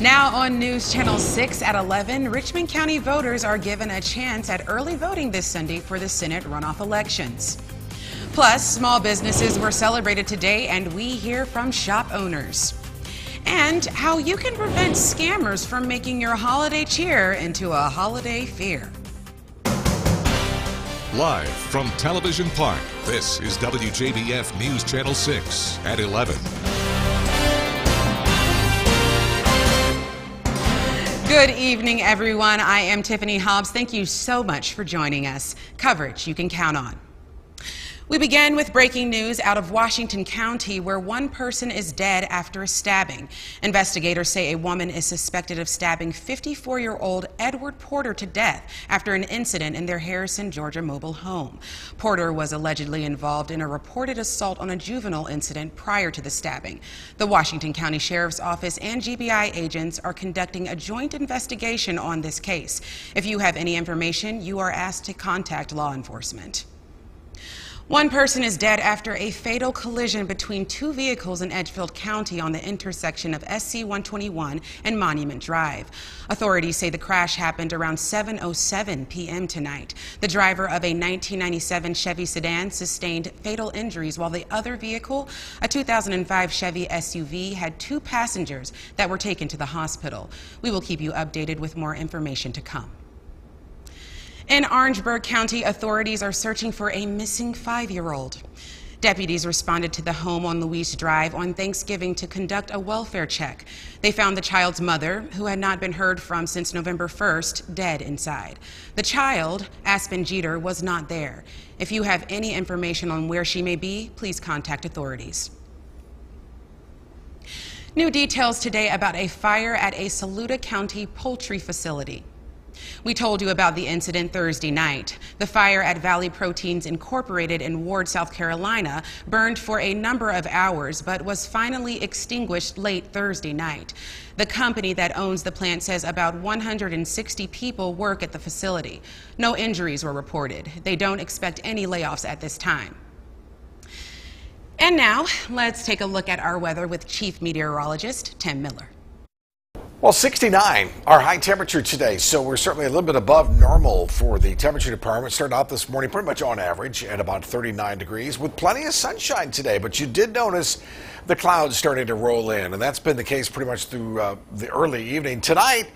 Now on News Channel 6 at 11, Richmond County voters are given a chance at early voting this Sunday for the Senate runoff elections. Plus, small businesses were celebrated today, and we hear from shop owners. And how you can prevent scammers from making your holiday cheer into a holiday fear. Live from Television Park, this is WJBF News Channel 6 at 11. Good evening, everyone. I am Tiffany Hobbs. Thank you so much for joining us. Coverage you can count on. We begin with breaking news out of Washington County where one person is dead after a stabbing. Investigators say a woman is suspected of stabbing 54 year old Edward Porter to death after an incident in their Harrison, Georgia mobile home. Porter was allegedly involved in a reported assault on a juvenile incident prior to the stabbing. The Washington County Sheriff's Office and GBI agents are conducting a joint investigation on this case. If you have any information, you are asked to contact law enforcement. One person is dead after a fatal collision between two vehicles in Edgefield County on the intersection of SC 121 and Monument Drive. Authorities say the crash happened around 7:07 p.m. tonight. The driver of a 1997 Chevy sedan sustained fatal injuries while the other vehicle, a 2005 Chevy SUV, had two passengers that were taken to the hospital. We will keep you updated with more information to come. In Orangeburg County, authorities are searching for a missing five year old. Deputies responded to the home on Louise Drive on Thanksgiving to conduct a welfare check. They found the child's mother, who had not been heard from since November 1st, dead inside. The child, Aspen Jeter, was not there. If you have any information on where she may be, please contact authorities. New details today about a fire at a Saluda County poultry facility. We told you about the incident Thursday night. The fire at Valley Proteins Incorporated in Ward, South Carolina burned for a number of hours but was finally extinguished late Thursday night. The company that owns the plant says about 160 people work at the facility. No injuries were reported. They don't expect any layoffs at this time. And now, let's take a look at our weather with Chief Meteorologist Tim Miller. Well, 69, our high temperature today, so we're certainly a little bit above normal for the temperature department. Started out this morning pretty much on average at about 39 degrees with plenty of sunshine today, but you did notice the clouds starting to roll in, and that's been the case pretty much through uh, the early evening. Tonight,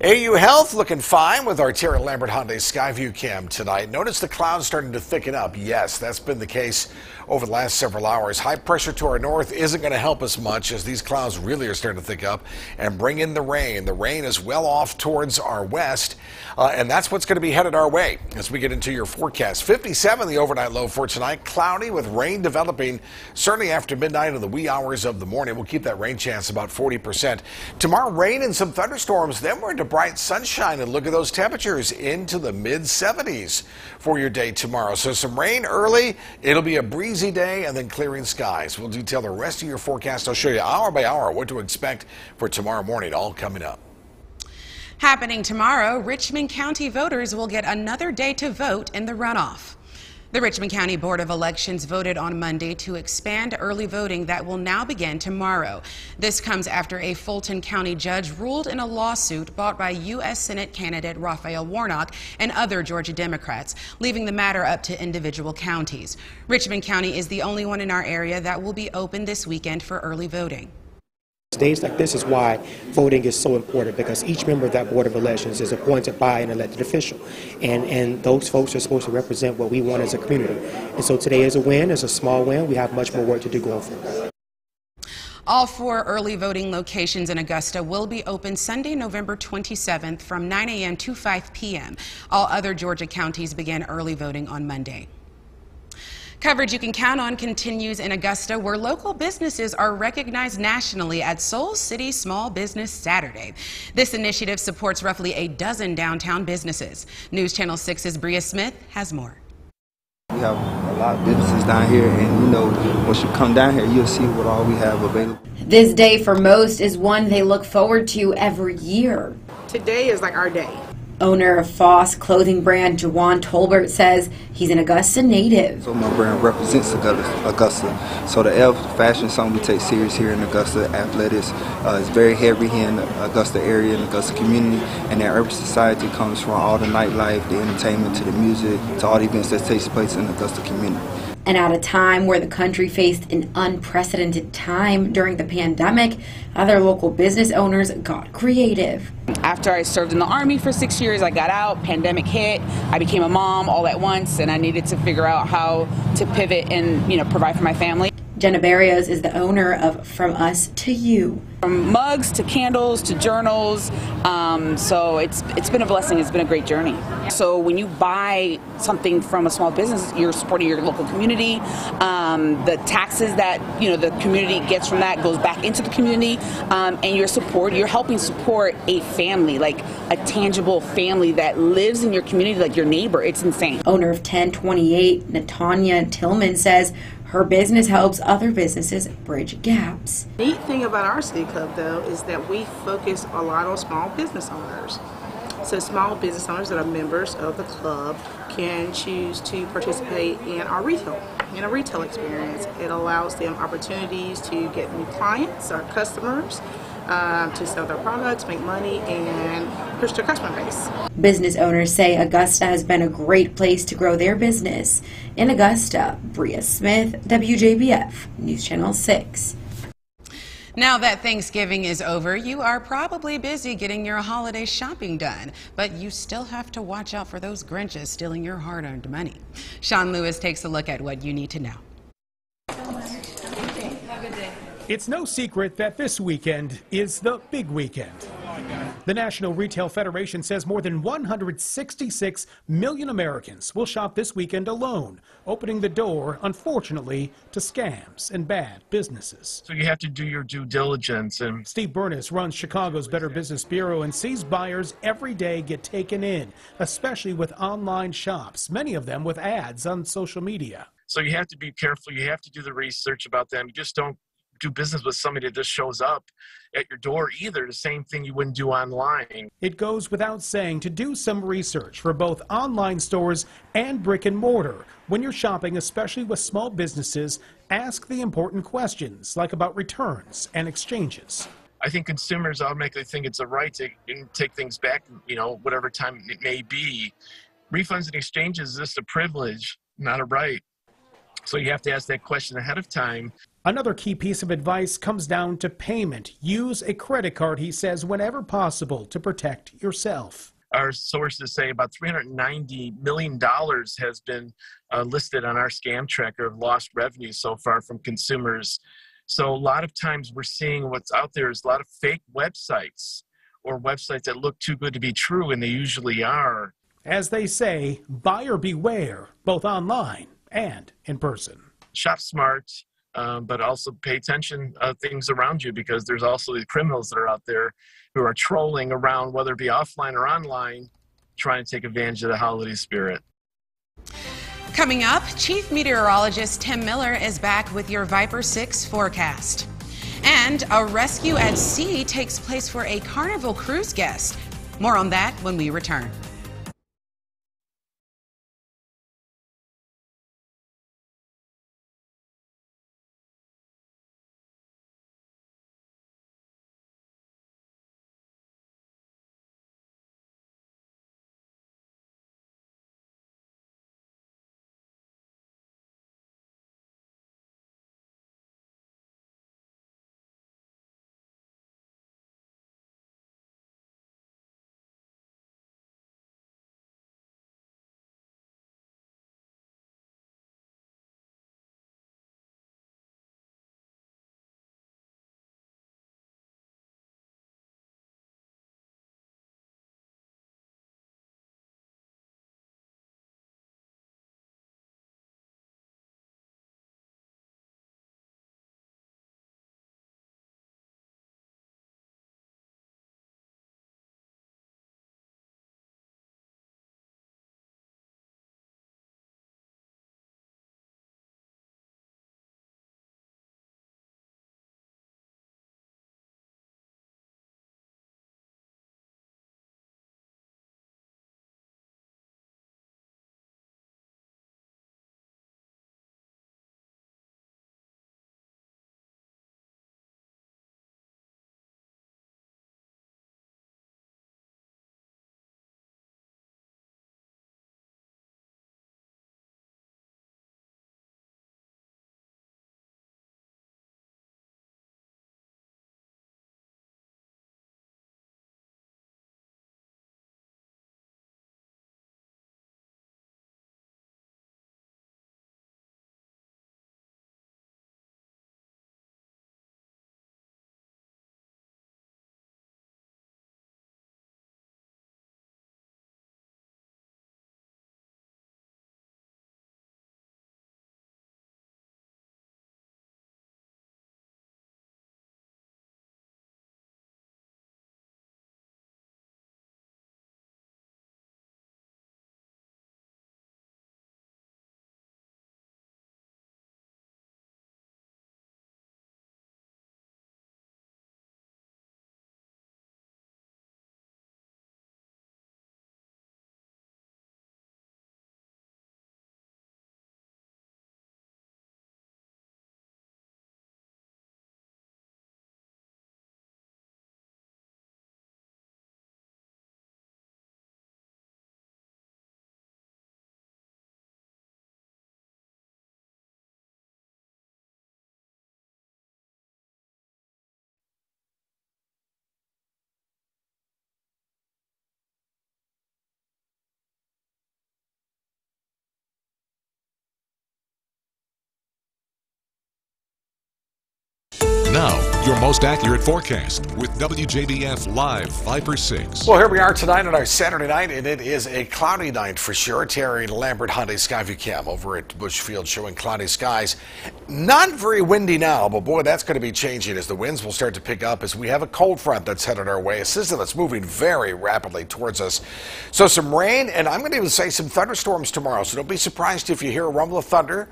AU Health looking fine with our Terry Lambert Hyundai Skyview cam tonight. Notice the clouds starting to thicken up. Yes, that's been the case over the last several hours. High pressure to our north isn't going to help us much as these clouds really are starting to thick up and bring in the rain. The rain is well off towards our west, uh, and that's what's going to be headed our way as we get into your forecast. 57 the overnight low for tonight, cloudy with rain developing certainly after midnight and the wee hours of the morning. We'll keep that rain chance about 40%. Tomorrow, rain and some thunderstorms. Then we're into bright sunshine, and look at those temperatures into the mid 70s for your day tomorrow. So some rain early. It'll be a breezy breezy day and then clearing skies. We'll detail the rest of your forecast. I'll show you hour by hour what to expect for tomorrow morning, all coming up. Happening tomorrow, Richmond County voters will get another day to vote in the runoff. The Richmond County Board of Elections voted on Monday to expand early voting that will now begin tomorrow. This comes after a Fulton County judge ruled in a lawsuit brought by U.S. Senate candidate Raphael Warnock and other Georgia Democrats, leaving the matter up to individual counties. Richmond County is the only one in our area that will be open this weekend for early voting. Days like this is why voting is so important because each member of that Board of Elections is appointed by an elected official. And, and those folks are supposed to represent what we want as a community. And so today is a win, it's a small win. We have much more work to do going forward. All four early voting locations in Augusta will be open Sunday, November 27th from 9 a.m. to 5 p.m. All other Georgia counties began early voting on Monday. Coverage you can count on continues in Augusta, where local businesses are recognized nationally at Soul City Small Business Saturday. This initiative supports roughly a dozen downtown businesses. News Channel 6's Bria Smith has more. We have a lot of businesses down here, and you know, once you come down here, you'll see what all we have available. This day for most is one they look forward to every year. Today is like our day Owner of Foss clothing brand Jawan Tolbert says he's an Augusta native. So my brand represents Augusta. So the F fashion something we take serious here in Augusta. Athletics uh, is very heavy here in the Augusta area, the Augusta community, and that urban society comes from all the nightlife, the entertainment, to the music, to all the events that takes place in the Augusta community. And at a time where the country faced an unprecedented time during the pandemic, other local business owners got creative. After I served in the Army for six years, I got out, pandemic hit, I became a mom all at once, and I needed to figure out how to pivot and you know provide for my family. Jenna Barrios is the owner of From Us to You. From mugs to candles to journals, um, so it's it's been a blessing. It's been a great journey. So when you buy something from a small business, you're supporting your local community. Um, the taxes that you know the community gets from that goes back into the community, um, and you're support you're helping support a family, like a tangible family that lives in your community, like your neighbor. It's insane. Owner of 1028, Natanya Tillman says her business helps other businesses bridge gaps. Neat thing about our city club though is that we focus a lot on small business owners. So small business owners that are members of the club can choose to participate in our retail, in a retail experience. It allows them opportunities to get new clients, our customers, um, to sell their products, make money, and push their customer base. Business owners say Augusta has been a great place to grow their business. In Augusta, Bria Smith, WJBF, News Channel 6. Now that Thanksgiving is over, you are probably busy getting your holiday shopping done, but you still have to watch out for those Grinches stealing your hard earned money. Sean Lewis takes a look at what you need to know. It's no secret that this weekend is the big weekend. The National Retail Federation says more than 166 million Americans will shop this weekend alone, opening the door, unfortunately, to scams and bad businesses. So you have to do your due diligence. And Steve Bernas runs Chicago's Better Business Bureau and sees buyers every day get taken in, especially with online shops, many of them with ads on social media. so you have to be careful. You have to do the research about them. You just don't do business with somebody that just shows up at your door either. The same thing you wouldn't do online. It goes without saying to do some research for both online stores and brick and mortar. When you're shopping, especially with small businesses, ask the important questions like about returns and exchanges. I think consumers automatically think it's a right to take things back, you know, whatever time it may be. Refunds and exchanges is just a privilege, not a right. So you have to ask that question ahead of time. Another key piece of advice comes down to payment. Use a credit card, he says, whenever possible to protect yourself. Our sources say about $390 million has been uh, listed on our scam tracker of lost revenue so far from consumers. So a lot of times we're seeing what's out there is a lot of fake websites or websites that look too good to be true, and they usually are. As they say, buyer beware, both online and in person. Shop smart, um, but also pay attention uh, things around you because there's also the criminals that are out there who are trolling around, whether it be offline or online, trying to take advantage of the holiday spirit. Coming up, Chief Meteorologist Tim Miller is back with your Viper 6 forecast. And a rescue at sea takes place for a Carnival cruise guest. More on that when we return. Your most accurate forecast with WJBF Live Viper 6. Well, here we are tonight on our Saturday night, and it is a cloudy night for sure. Terry Lambert Hyundai Skyview Cam over at Bushfield showing cloudy skies. Not very windy now, but boy, that's going to be changing as the winds will start to pick up as we have a cold front that's headed our way, a system that's moving very rapidly towards us. So some rain, and I'm going to even say some thunderstorms tomorrow. So don't be surprised if you hear a rumble of thunder.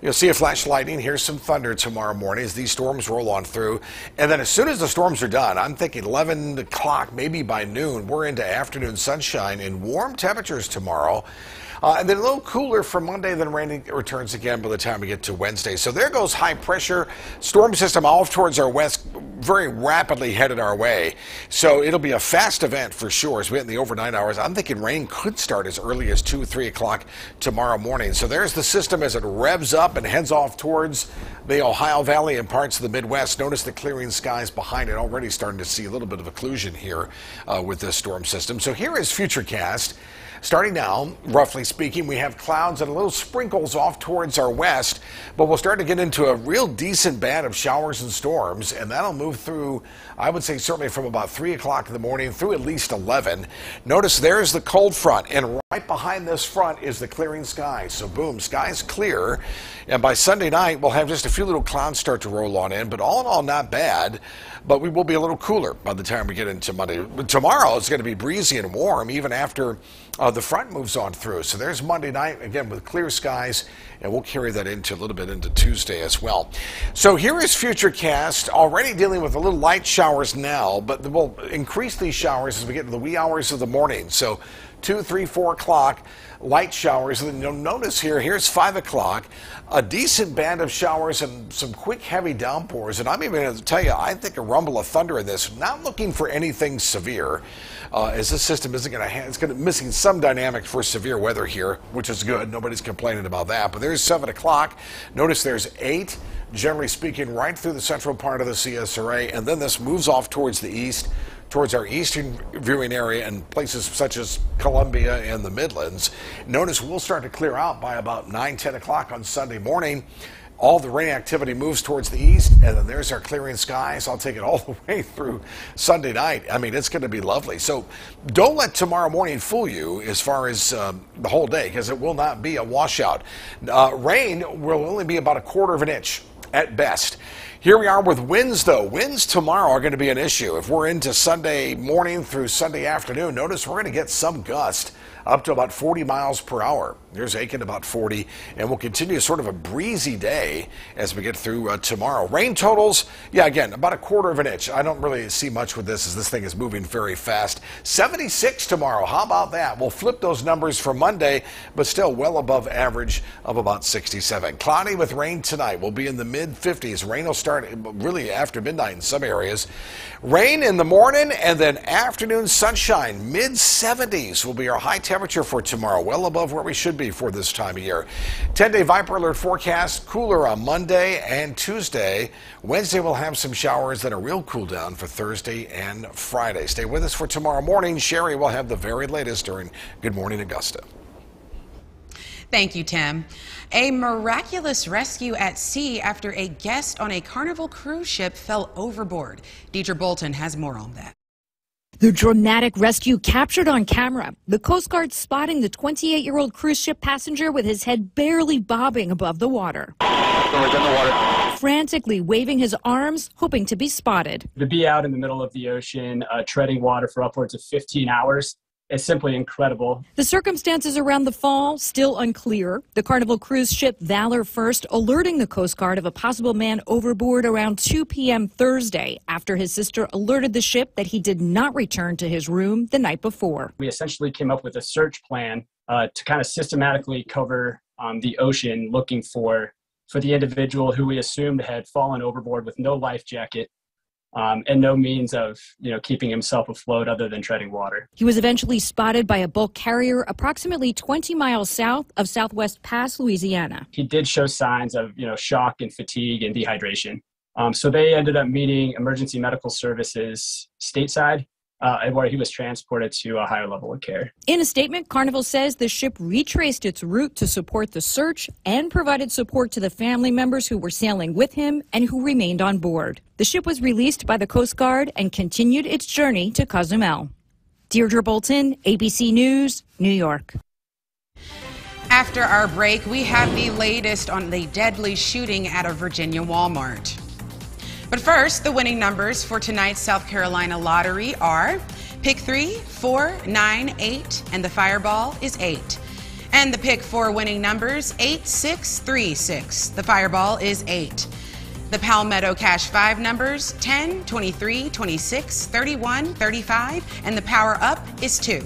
You'll see a flash lightning, hear some thunder tomorrow morning as these storms roll on through. And then as soon as the storms are done, I'm thinking 11 o'clock, maybe by noon, we're into afternoon sunshine and warm temperatures tomorrow. Uh, and then a little cooler for Monday, then rain returns again by the time we get to Wednesday. So there goes high pressure storm system off towards our west, very rapidly headed our way. So it'll be a fast event for sure as we hit in the overnight hours. I'm thinking rain could start as early as 2, 3 o'clock tomorrow morning. So there's the system as it revs up and heads off towards the Ohio Valley and parts of the Midwest. Notice the clearing skies behind it. Already starting to see a little bit of occlusion here uh, with this storm system. So here is Futurecast. Starting now, roughly speaking, we have clouds and a little sprinkles off towards our west, but we'll start to get into a real decent band of showers and storms, and that'll move through, I would say, certainly from about 3 o'clock in the morning through at least 11. Notice there's the cold front, and right behind this front is the clearing sky. So, boom, sky's clear, and by Sunday night, we'll have just a few little clouds start to roll on in, but all in all, not bad but we will be a little cooler by the time we get into Monday. Tomorrow it's going to be breezy and warm even after uh, the front moves on through. So there's Monday night again with clear skies, and we'll carry that into a little bit into Tuesday as well. So here is Futurecast already dealing with a little light showers now, but we'll increase these showers as we get to the wee hours of the morning. So two, three, four o'clock light showers. And you'll notice here, here's 5 o'clock, a decent band of showers and some quick heavy downpours. And I'm even going to tell you, I think a rumble of thunder in this. Not looking for anything severe, uh, as this system isn't going to, ha- it's going to missing some dynamics for severe weather here, which is good. Nobody's complaining about that. But there's 7 o'clock. Notice there's 8 generally speaking, right through the central part of the CSRA, and then this moves off towards the east towards our eastern viewing area and places such as Columbia and the Midlands. Notice we'll start to clear out by about 9, 10 o'clock on Sunday morning. All the rain activity moves towards the east, and then there's our clearing skies. I'll take it all the way through Sunday night. I mean, it's going to be lovely. So don't let tomorrow morning fool you as far as um, the whole day, because it will not be a washout. Uh, rain will only be about a quarter of an inch at best. Here we are with winds, though. Winds tomorrow are going to be an issue. If we're into Sunday morning through Sunday afternoon, notice we're going to get some gust up to about 40 miles per hour. There's Aiken about 40, and we'll continue sort of a breezy day as we get through uh, tomorrow. Rain totals, yeah, again, about a quarter of an inch. I don't really see much with this as this thing is moving very fast. 76 tomorrow. How about that? We'll flip those numbers for Monday, but still well above average of about 67. Cloudy with rain tonight. We'll be in the mid 50s. Rain will start really after midnight in some areas. Rain in the morning and then afternoon sunshine. Mid 70s will be our high temperature temperature for tomorrow, well above where we should be for this time of year. 10 day Viper Alert forecast cooler on Monday and Tuesday. Wednesday, we'll have some showers, then a real cool down for Thursday and Friday. Stay with us for tomorrow morning. Sherry will have the very latest during Good Morning Augusta. Thank you, Tim. A miraculous rescue at sea after a guest on a Carnival cruise ship fell overboard. Deirdre Bolton has more on that. The dramatic rescue captured on camera. The Coast Guard spotting the 28 year old cruise ship passenger with his head barely bobbing above the water. the. Frantically waving his arms, hoping to be spotted. To be out in the middle of the ocean, uh, treading water for upwards of 15 hours, is simply incredible. The circumstances around the fall still unclear. The Carnival cruise ship Valor First alerting the Coast Guard of a possible man overboard around 2 p.m. Thursday after his sister alerted the ship that he did not return to his room the night before. We essentially came up with a search plan uh, to kind of systematically cover um, the ocean looking for for the individual who we assumed had fallen overboard with no life jacket um, and no means of you know keeping himself afloat other than treading water. He was eventually spotted by a bulk carrier approximately 20 miles south of Southwest Pass, Louisiana. He did show signs of you know shock and fatigue and dehydration. Um, so they ended up meeting emergency medical services stateside uh, where he was transported to a higher level of care. In a statement, Carnival says the ship retraced its route to support the search and provided support to the family members who were sailing with him and who remained on board. The ship was released by the Coast Guard and continued its journey to Cozumel. Deirdre Bolton, ABC News, New York. After our break, we have the latest on the deadly shooting at a Virginia Walmart. But first, the winning numbers for tonight's South Carolina lottery are pick 3, 4, 9, 8, and the fireball is 8. And the pick for winning numbers 8, 6, 3, 6. The fireball is 8. The Palmetto Cash 5 numbers 10, 23, 26, 31, 35, and the power up is 2.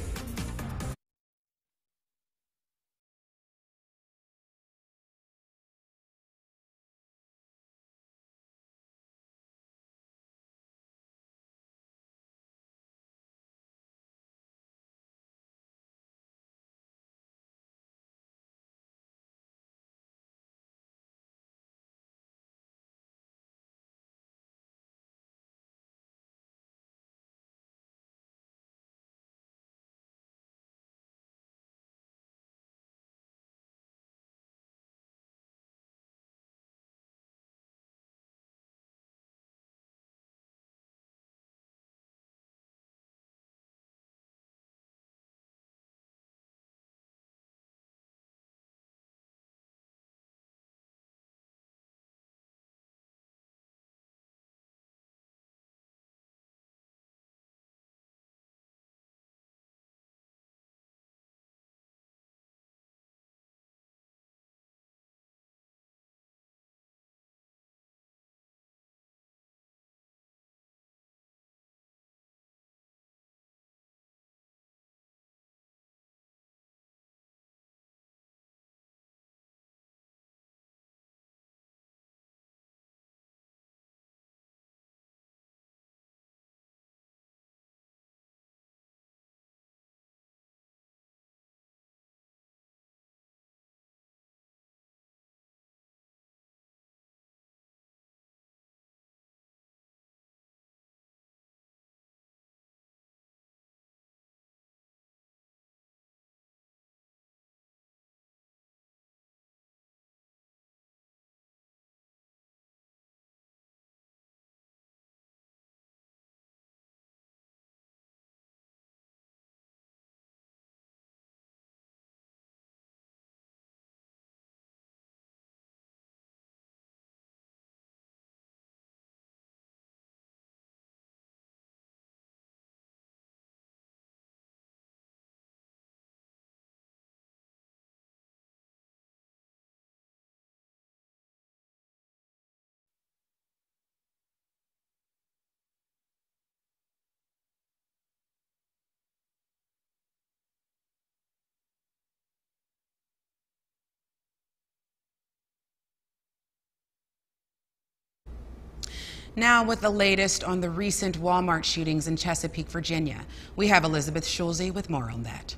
Now, with the latest on the recent Walmart shootings in Chesapeake, Virginia, we have Elizabeth Schulze with more on that.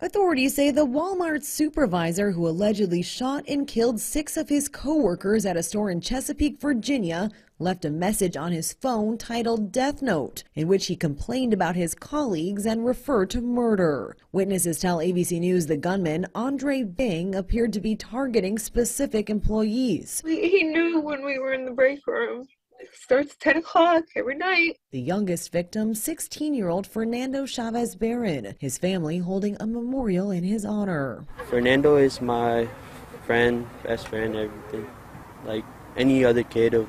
Authorities say the Walmart supervisor who allegedly shot and killed six of his coworkers at a store in Chesapeake, Virginia, left a message on his phone titled Death Note, in which he complained about his colleagues and referred to murder. Witnesses tell ABC News the gunman, Andre Bing, appeared to be targeting specific employees. He knew when we were in the break room starts 10 o'clock every night. The youngest victim, 16 year old Fernando Chavez Barron, his family holding a memorial in his honor. Fernando is my friend, best friend, everything. Like any other kid of,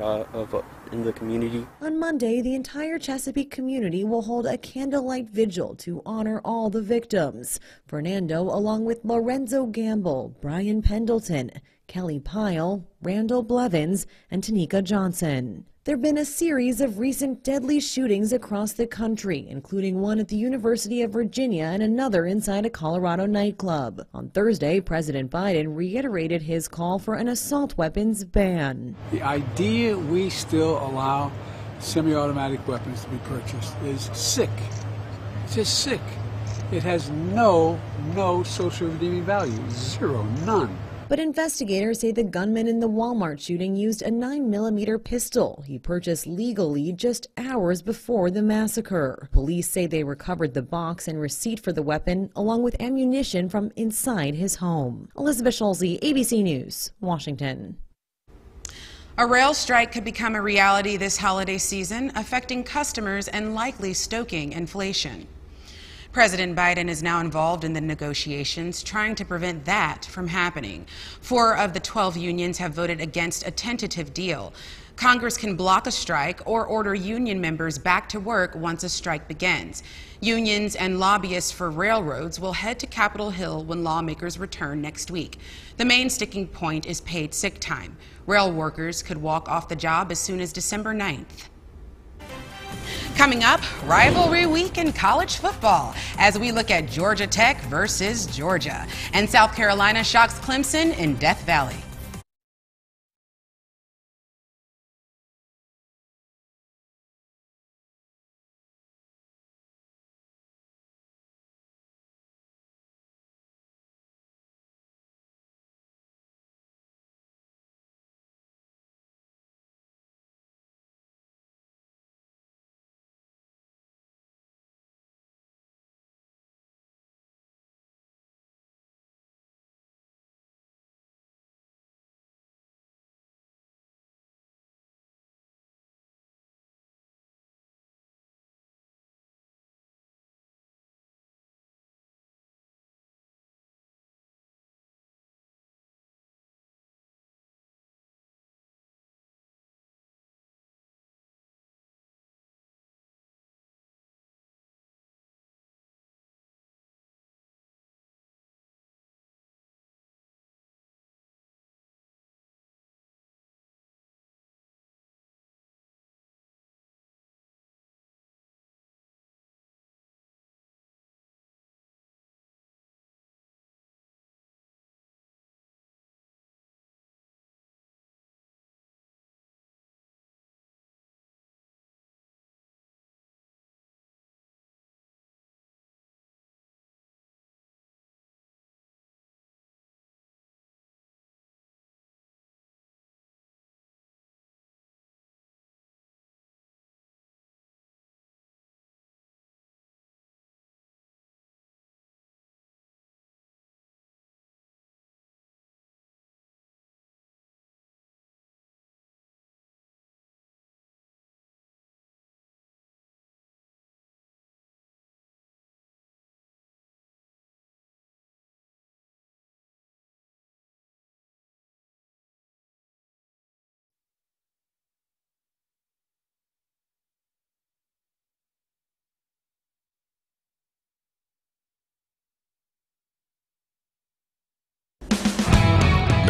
uh, of uh, in the community. On Monday, the entire Chesapeake community will hold a candlelight vigil to honor all the victims. Fernando, along with Lorenzo Gamble, Brian Pendleton, Kellie Pyle, Randall Blevins, and Tyneka Johnson. There have been a series of recent deadly shootings across the country, including one at the University of Virginia and another inside a Colorado nightclub. On Thursday, President Biden reiterated his call for an assault weapons ban. The idea we still allow semi automatic weapons to be purchased is sick. It's just sick. It has no, no social redeeming value. Zero, none. But investigators say the gunman in the Walmart shooting used a 9mm pistol he purchased legally just hours before the massacre. Police say they recovered the box and receipt for the weapon, along with ammunition from inside his home. Elizabeth Schulze, ABC News, Washington. A rail strike could become a reality this holiday season, affecting customers and likely stoking inflation. President Biden is now involved in the negotiations, trying to prevent that from happening. Four of the 12 unions have voted against a tentative deal. Congress can block a strike or order union members back to work once a strike begins. Unions and lobbyists for railroads will head to Capitol Hill when lawmakers return next week. The main sticking point is paid sick time. Rail workers could walk off the job as soon as December 9th. Coming up, rivalry week in college football as we look at Georgia Tech versus Georgia. And South Carolina shocks Clemson in Death Valley.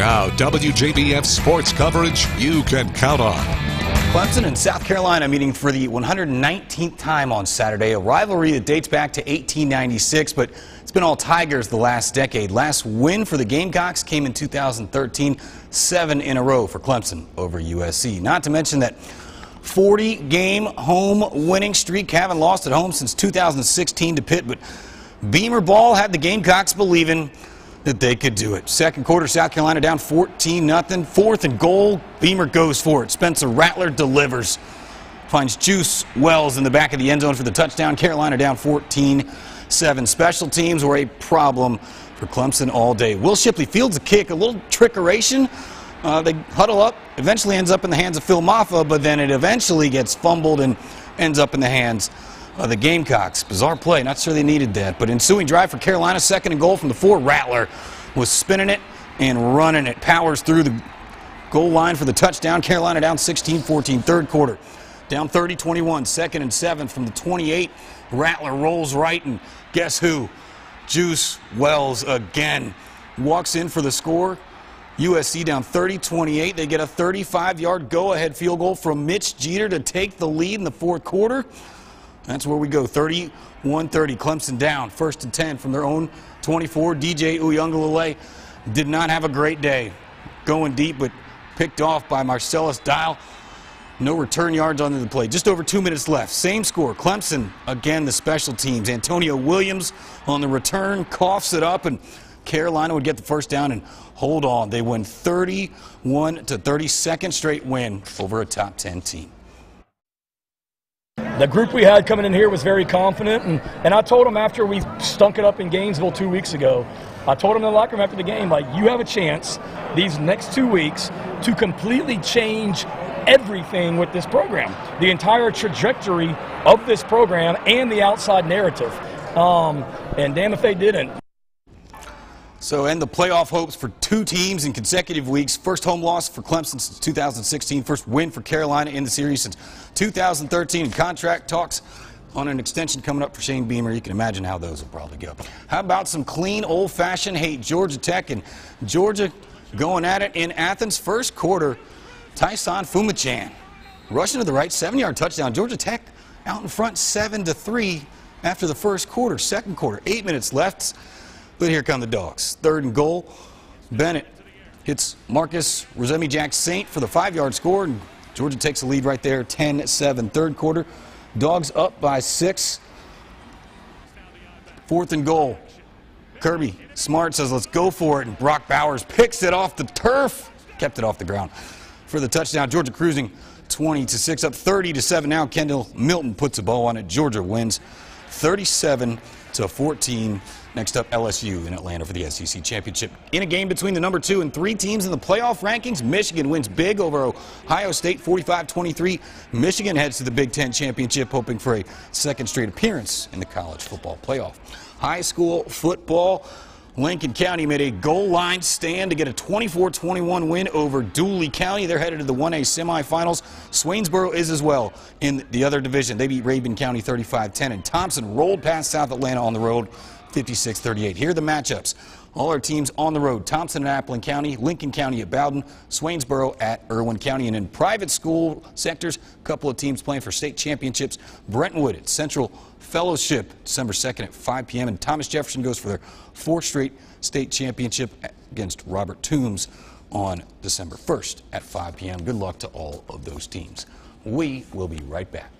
Now, WJBF sports coverage you can count on. Clemson and South Carolina meeting for the 119th time on Saturday, a rivalry that dates back to 1896, but it's been all Tigers the last decade. Last win for the Gamecocks came in 2013, seven in a row for Clemson over USC. Not to mention that 40 game home winning streak, haven't lost at home since 2016 to Pitt, but Beamer Ball had the Gamecocks believing that they could do it. Second quarter, South Carolina down 14 nothing. Fourth and goal, Beamer goes for it. Spencer Rattler delivers. Finds Juice Wells in the back of the end zone for the touchdown. Carolina down 14 7. Special teams were a problem for Clemson all day. Will Shipley fields a kick, a little trickeration. Uh, they huddle up, eventually ends up in the hands of Phil Mafah, but then it eventually gets fumbled and ends up in the hands uh, the Gamecocks. Bizarre play. Not sure they needed that. But ensuing drive for Carolina, second and goal from the four. Rattler was spinning it and running it. Powers through the goal line for the touchdown. Carolina down 16-14, third quarter. Down 30-21, second and seventh from the 28. Rattler rolls right, and guess who? Juice Wells again walks in for the score. USC down 30-28. They get a 35-yard go-ahead field goal from Mitch Jeter to take the lead in the fourth quarter. That's where we go. 31-30. Clemson down. First and 10 from their own 24. DJ Uiagalelei did not have a great day. Going deep, but picked off by Marcellus Dial. No return yards on the play. Just over two minutes left. Same score. Clemson, again, the special teams. Antonio Williams on the return coughs it up, and Carolina would get the first down and hold on. They win 31 to 32nd straight win over a top 10 team. The group we had coming in here was very confident, and, and I told them after we stunk it up in Gainesville two weeks ago, I told them in the locker room after the game, like, you have a chance these next two weeks to completely change everything with this program, the entire trajectory of this program and the outside narrative. Um, and damn if they didn't. So, end the playoff hopes for two teams in consecutive weeks. First home loss for Clemson since 2016. First win for Carolina in the series since 2013. And Contract talks on an extension coming up for Shane Beamer. You can imagine how those will probably go. How about some clean, old-fashioned hate? Georgia Tech and Georgia going at it in Athens. First quarter, Taisun Phommachanh rushing to the right, seven-yard touchdown. Georgia Tech out in front, seven to three after the first quarter. Second quarter, eight minutes left. But here come the dogs. Third and goal. Bennett hits Marcus Rosemy-Jacksaint for the five-yard score. And Georgia takes the lead right there, 10-7. Third quarter. Dogs up by six. Fourth and goal. Kirby Smart says, let's go for it. And Brock Bowers picks it off the turf. Kept it off the ground for the touchdown. Georgia cruising 20 to 6 up 30 to 7 now Kendall Milton puts a ball on it Georgia wins 37 to 14 next up LSU in Atlanta for the SEC championship in a game between the number 2 and 3 teams in the playoff rankings Michigan wins big over Ohio State 45-23 Michigan heads to the Big 10 championship hoping for a second straight appearance in the college football playoff high school football Lincoln County made a goal line stand to get a 24-21 win over Dooly County. They're headed to the 1A semifinals. Swainsboro is as well in the other division. They beat Rabun County 35-10, and Thomson rolled past South Atlanta on the road 56-38. Here are the matchups. All our teams on the road. Thomson at Appling County, Lincoln County at Bowdon, Swainsboro at Irwin County. And in private school sectors, a couple of teams playing for state championships. Brentwood at Central Fellowship, December 2nd at 5 p.m. And Thomas Jefferson goes for their fourth straight state championship against Robert Toombs on December 1st at 5 p.m. Good luck to all of those teams. We will be right back.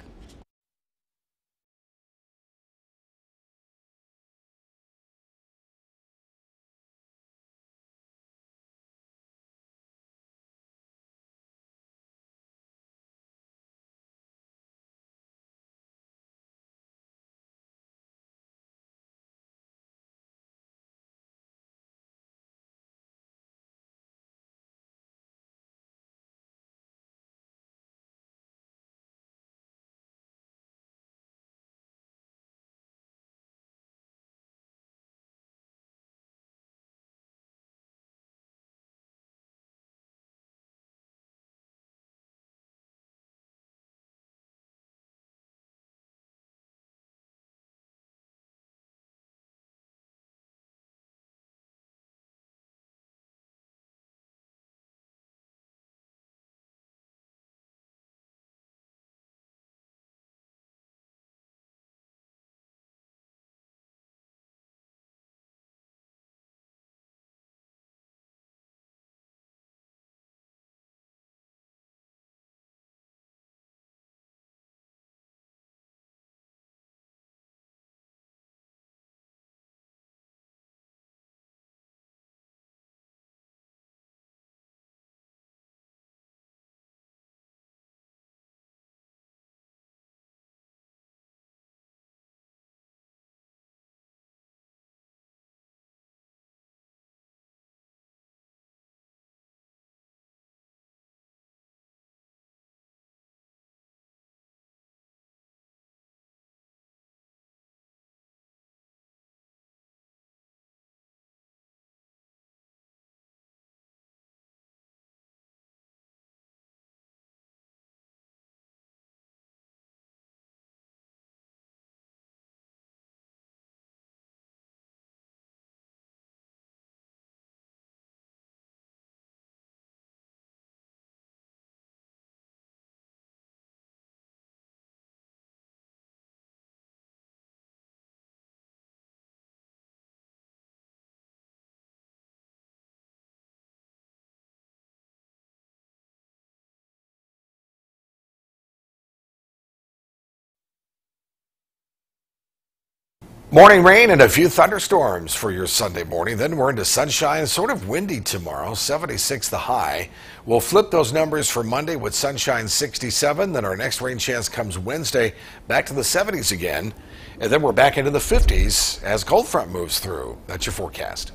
Morning rain and a few thunderstorms for your Sunday morning. Then we're into sunshine, sort of windy tomorrow, 76 the high. We'll flip those numbers for Monday with sunshine 67. Then our next rain chance comes Wednesday, back to the 70s again. And then we're back into the 50s as cold front moves through. That's your forecast.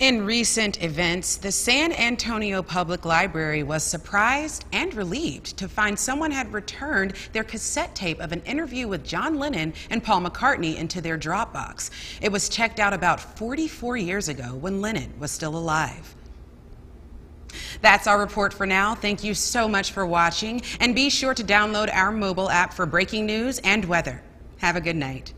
In recent events, the San Antonio Public Library was surprised and relieved to find someone had returned their cassette tape of an interview with John Lennon and Paul McCartney into their Dropbox. It was checked out about 44 years ago when Lennon was still alive. That's our report for now. Thank you so much for watching, and be sure to download our mobile app for breaking news and weather. Have a good night.